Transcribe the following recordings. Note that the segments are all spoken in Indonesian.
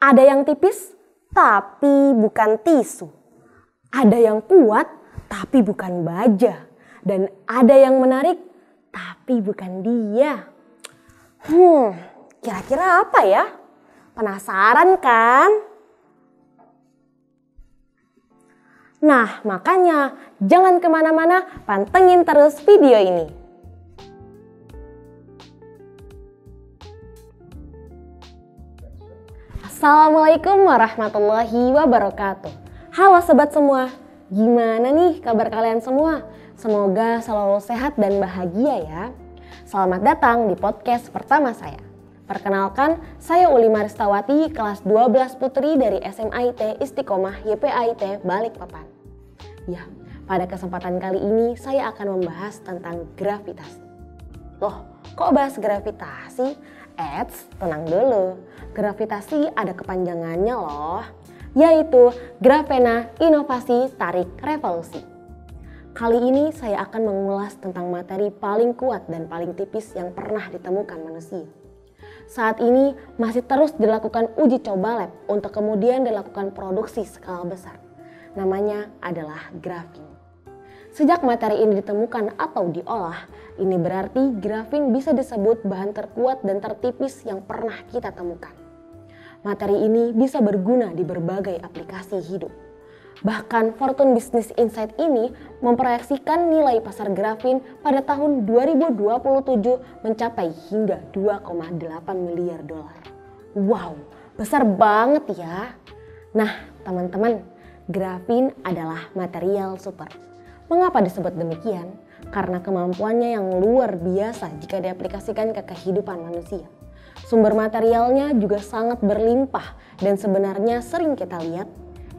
Ada yang tipis tapi bukan tisu. Ada yang kuat tapi bukan baja. Dan ada yang menarik tapi bukan dia. Hmm, kira-kira apa ya? Penasaran kan? Nah, makanya jangan ke mana-mana, pantengin terus video ini. Assalamualaikum warahmatullahi wabarakatuh. Halo sobat semua, gimana nih kabar kalian semua? Semoga selalu sehat dan bahagia ya. Selamat datang di podcast pertama saya. Perkenalkan, saya Uli Maristawati, kelas 12 putri dari SMIT Istiqomah YPAIT Balikpapan. Ya, pada kesempatan kali ini saya akan membahas tentang gravitasi. Loh, kok bahas gravitasi? Eits, tenang dulu. Gravitasi ada kepanjangannya loh, yaitu Gravena Inovasi Tarik Revolusi. Kali ini saya akan mengulas tentang materi paling kuat dan paling tipis yang pernah ditemukan manusia. Saat ini masih terus dilakukan uji coba lab untuk kemudian dilakukan produksi skala besar. Namanya adalah grafin. Sejak materi ini ditemukan atau diolah, ini berarti grafin bisa disebut bahan terkuat dan tertipis yang pernah kita temukan. Materi ini bisa berguna di berbagai aplikasi hidup. Bahkan Fortune Business Insight ini memproyeksikan nilai pasar grafin pada tahun 2027 mencapai hingga 2,8 miliar dolar. Wow, besar banget ya. Nah, teman-teman, grafin adalah material super Mengapa disebut demikian? Karena kemampuannya yang luar biasa jika diaplikasikan ke kehidupan manusia. Sumber materialnya juga sangat berlimpah dan sebenarnya sering kita lihat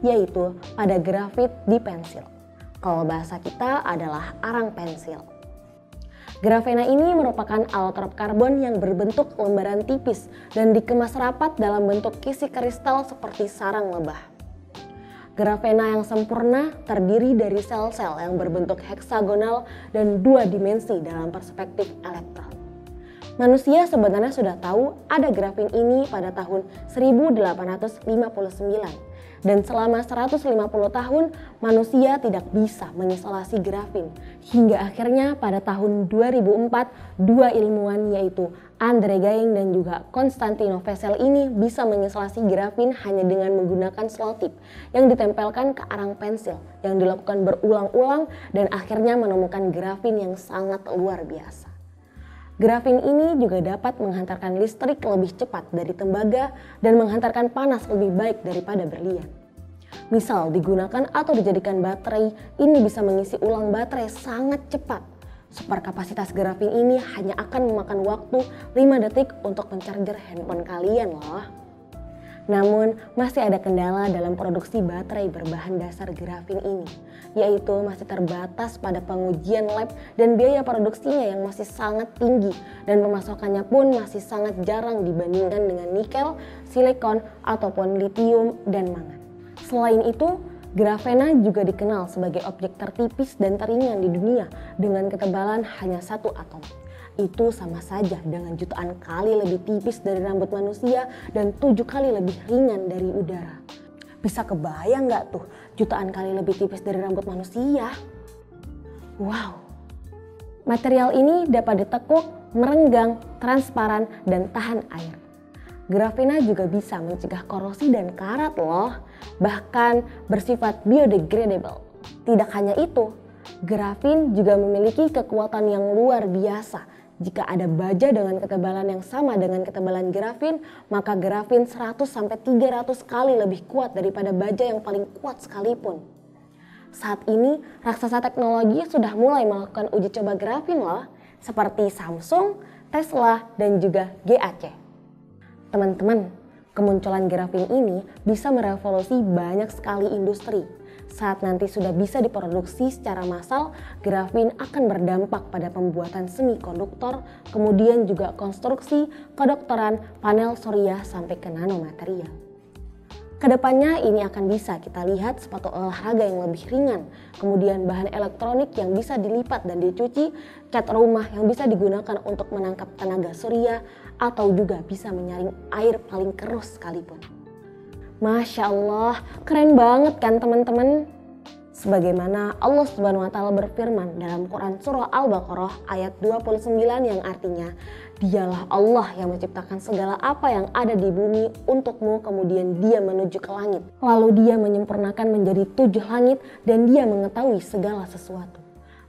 yaitu pada grafit di pensil. Kalau bahasa kita adalah arang pensil. Grafena ini merupakan allotrop karbon yang berbentuk lembaran tipis dan dikemas rapat dalam bentuk kisi kristal seperti sarang lebah. Grafena yang sempurna terdiri dari sel-sel yang berbentuk heksagonal dan dua dimensi dalam perspektif elektron. Manusia sebenarnya sudah tahu ada grafin ini pada tahun 1859 dan selama 150 tahun manusia tidak bisa mengisolasi grafin. Hingga akhirnya pada tahun 2004 dua ilmuwan yaitu Andre Gayeng dan juga Konstantino Vesel ini bisa mengisolasi grafin hanya dengan menggunakan selotip yang ditempelkan ke arang pensil yang dilakukan berulang-ulang dan akhirnya menemukan grafin yang sangat luar biasa. Grafin ini juga dapat menghantarkan listrik lebih cepat dari tembaga dan menghantarkan panas lebih baik daripada berlian. Misal digunakan atau dijadikan baterai, ini bisa mengisi ulang baterai sangat cepat. Super kapasitas grafin ini hanya akan memakan waktu 5 detik untuk mencarger handphone kalian loh. Namun masih ada kendala dalam produksi baterai berbahan dasar grafin ini, yaitu masih terbatas pada pengujian lab dan biaya produksinya yang masih sangat tinggi dan pemasokannya pun masih sangat jarang dibandingkan dengan nikel, silikon, ataupun litium dan mangan. Selain itu, grafena juga dikenal sebagai objek tertipis dan teringan di dunia dengan ketebalan hanya satu atom itu sama saja dengan jutaan kali lebih tipis dari rambut manusia dan tujuh kali lebih ringan dari udara. Bisa kebayang nggak tuh jutaan kali lebih tipis dari rambut manusia? Wow, material ini dapat ditekuk, merenggang, transparan, dan tahan air. Grafena juga bisa mencegah korosi dan karat loh, bahkan bersifat biodegradable. Tidak hanya itu, grafin juga memiliki kekuatan yang luar biasa jika ada baja dengan ketebalan yang sama dengan ketebalan grafin, maka grafin 100 300 kali lebih kuat daripada baja yang paling kuat sekalipun. Saat ini, raksasa teknologi sudah mulai melakukan uji coba grafin loh, seperti Samsung, Tesla, dan juga GAC. Teman-teman, kemunculan grafin ini bisa merevolusi banyak sekali industri, saat nanti sudah bisa diproduksi secara massal, grafin akan berdampak pada pembuatan semikonduktor, kemudian juga konstruksi, kedokteran, panel surya sampai ke nanomaterial. Ke depannya ini akan bisa kita lihat sepatu olahraga yang lebih ringan, kemudian bahan elektronik yang bisa dilipat dan dicuci, cat rumah yang bisa digunakan untuk menangkap tenaga surya, atau juga bisa menyaring air paling keruh sekalipun. Masya Allah, keren banget kan teman-teman? Sebagaimana Allah Subhanahu wa taala berfirman dalam Quran surah Al-Baqarah ayat 29 yang artinya Dialah Allah yang menciptakan segala apa yang ada di bumi untukmu kemudian dia menuju ke langit. Lalu dia menyempurnakan menjadi tujuh langit dan dia mengetahui segala sesuatu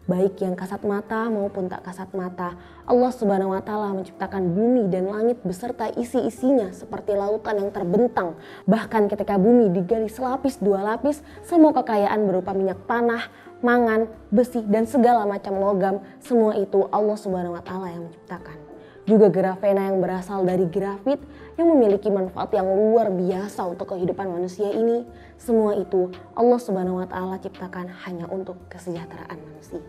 baik yang kasat mata maupun tak kasat mata. Allah Subhanahu wa taala menciptakan bumi dan langit beserta isi-isinya seperti lautan yang terbentang. Bahkan ketika bumi digali selapis dua lapis, semua kekayaan berupa minyak tanah, mangan, besi dan segala macam logam, semua itu Allah Subhanahu wa taala yang menciptakan juga grafena yang berasal dari grafit yang memiliki manfaat yang luar biasa untuk kehidupan manusia ini. Semua itu Allah Subhanahu wa taala ciptakan hanya untuk kesejahteraan manusia.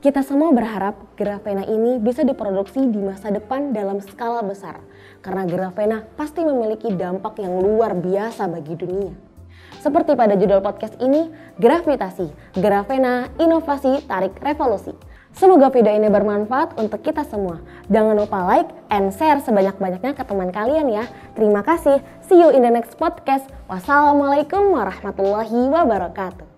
Kita semua berharap grafena ini bisa diproduksi di masa depan dalam skala besar karena grafena pasti memiliki dampak yang luar biasa bagi dunia. Seperti pada judul podcast ini, gravitasi, grafena, inovasi, tarik revolusi. Semoga video ini bermanfaat untuk kita semua. Jangan lupa like and share sebanyak-banyaknya ke teman kalian ya. Terima kasih. See you in the next podcast. Wassalamualaikum warahmatullahi wabarakatuh.